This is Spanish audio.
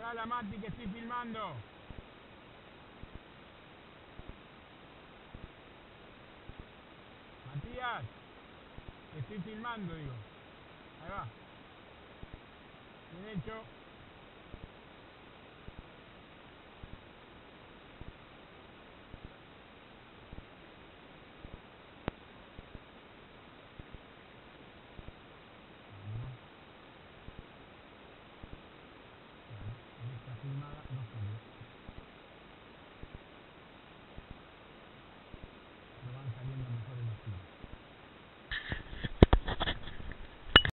Sala Mati que estoy filmando. Matías, que estoy filmando, digo. Ahí va. Bien hecho.